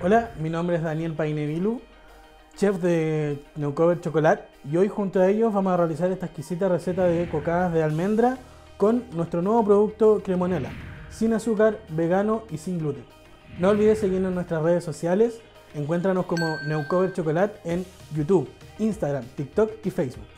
Hola, mi nombre es Daniel Painevilu, chef de Neucover Chocolate y hoy junto a ellos vamos a realizar esta exquisita receta de cocadas de almendra con nuestro nuevo producto Cremonela, sin azúcar, vegano y sin gluten. No olvides seguirnos en nuestras redes sociales, encuéntranos como Neucover Chocolate en YouTube, Instagram, TikTok y Facebook.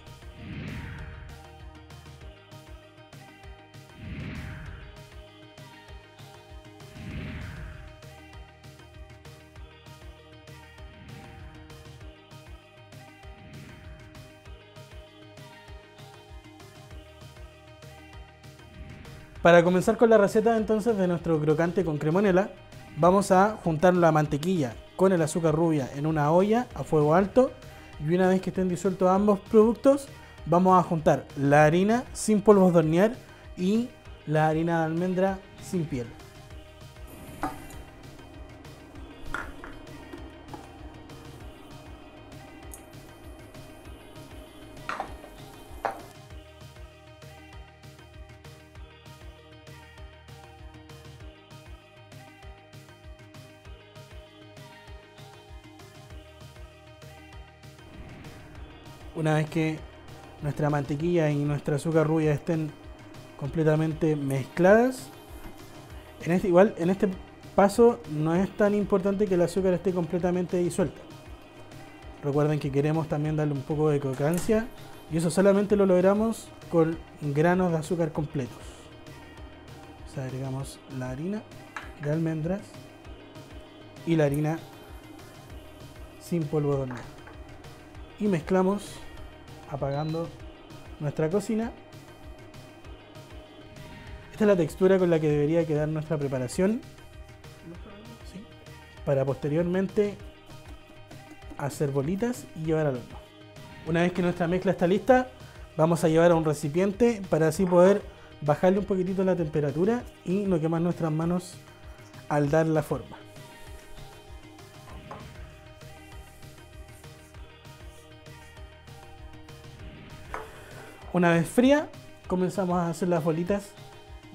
Para comenzar con la receta entonces de nuestro crocante con cremonela, vamos a juntar la mantequilla con el azúcar rubia en una olla a fuego alto y una vez que estén disueltos ambos productos, vamos a juntar la harina sin polvos de hornear y la harina de almendra sin piel. Una vez que nuestra mantequilla y nuestra azúcar rubia estén completamente mezcladas, en este, igual en este paso no es tan importante que el azúcar esté completamente disuelta. Recuerden que queremos también darle un poco de crocancia y eso solamente lo logramos con granos de azúcar completos. Agregamos la harina de almendras y la harina sin polvo de hornear y mezclamos apagando nuestra cocina. Esta es la textura con la que debería quedar nuestra preparación para posteriormente hacer bolitas y llevar al horno. Una vez que nuestra mezcla está lista, vamos a llevar a un recipiente para así poder bajarle un poquitito la temperatura y no quemar nuestras manos al dar la forma. Una vez fría, comenzamos a hacer las bolitas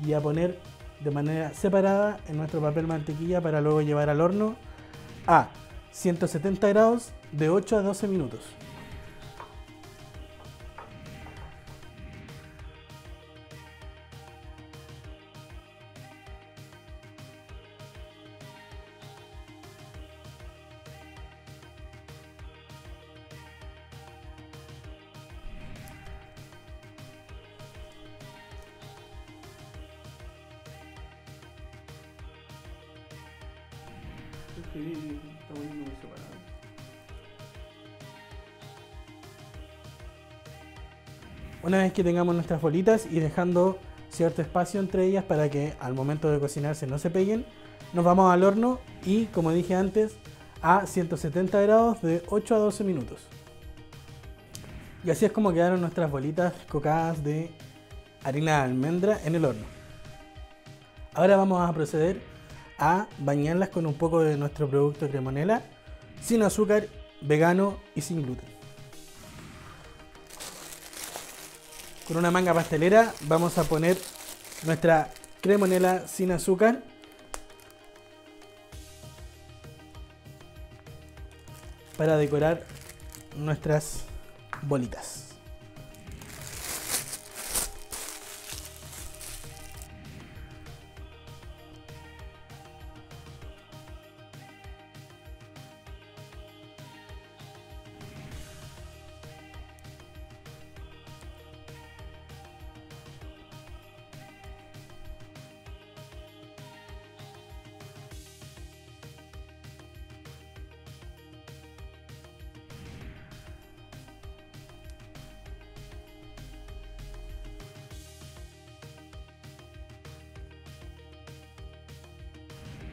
y a poner de manera separada en nuestro papel mantequilla para luego llevar al horno a 170 grados de 8 a 12 minutos. Una vez que tengamos nuestras bolitas y dejando cierto espacio entre ellas para que al momento de cocinarse no se peguen, nos vamos al horno y como dije antes a 170 grados de 8 a 12 minutos. Y así es como quedaron nuestras bolitas cocadas de harina de almendra en el horno. Ahora vamos a proceder a bañarlas con un poco de nuestro producto cremonela, sin azúcar, vegano y sin gluten. Con una manga pastelera vamos a poner nuestra cremonela sin azúcar. Para decorar nuestras bolitas.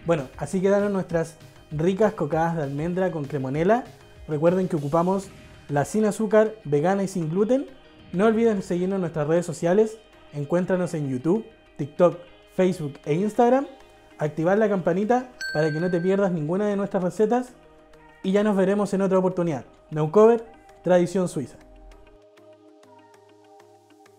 Bueno, así quedaron nuestras ricas cocadas de almendra con cremonela. Recuerden que ocupamos la sin azúcar, vegana y sin gluten. No olviden seguirnos en nuestras redes sociales. Encuéntranos en YouTube, TikTok, Facebook e Instagram. Activar la campanita para que no te pierdas ninguna de nuestras recetas. Y ya nos veremos en otra oportunidad. No Cover, Tradición Suiza.